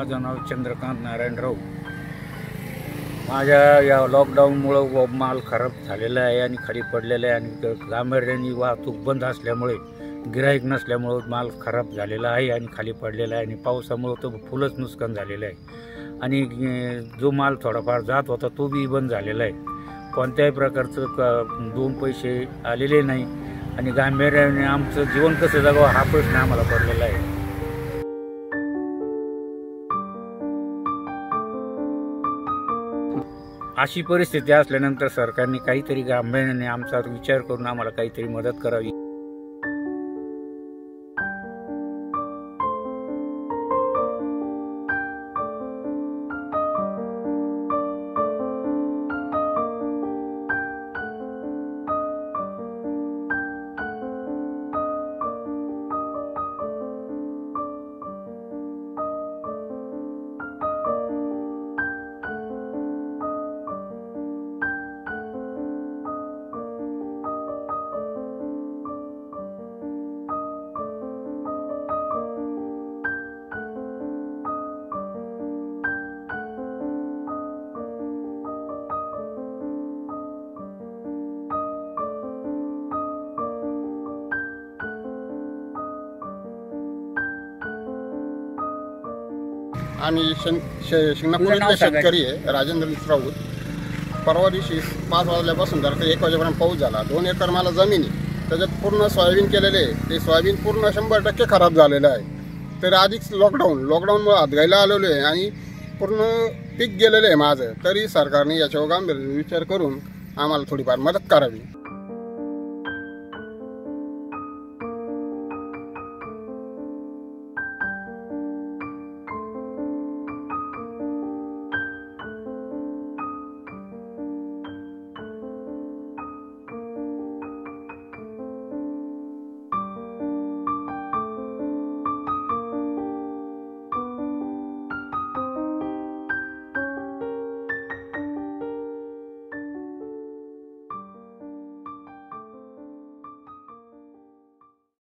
माझं नाव चंद्रकांत नारायणराव माझ्या या लॉकडाऊनमुळं व माल खराब झालेला आहे आणि खाली पडलेला आहे आणि गांभीर्याने वाहतूक बंद असल्यामुळे गिराईक नसल्यामुळं माल खराब झालेला आहे आणि खाली पडलेला आहे आणि पावसामुळं तो फुलंच नुकसान झालेलं आहे. आणि जो माल थोडाफार जात होता तो बी बंद झालेला आहे. कोणत्याही प्रकारचं क दोन पैसे आलेले नाही. आणि गांभीर्याने आमचं जीवन कसं जगावं हा प्रश्न आम्हाला पडलेला आहे. अशी परिस्थिती असल्यानंतर सरकारने काहीतरी गांभीर्याने आमचा विचार करून आम्हाला काहीतरी मदत करावी. आम्ही शेंग शे- शिंगणापूर इथले शेतकरी आहे राजेंद्र राऊत. परवा दिवशी पाच वाजल्यापासून जर एक वाजेपर्यंत पाऊस झाला. दोन एकर मला जमीन आहे. त्याच्यात पूर्ण सोयाबीन केलेले आहे. ते सोयाबीन पूर्ण शंभर टक्के खराब झालेलं आहे. तर आधीच लॉकडाऊन लॉकडाऊनमुळे हातगायला आलेलो आहे आणि पूर्ण पीक गेलेलं आहे माझं. तरी सरकारने याच्यावर गांभीर्याने विचार करून आम्हाला थोडीफार मदत करावी.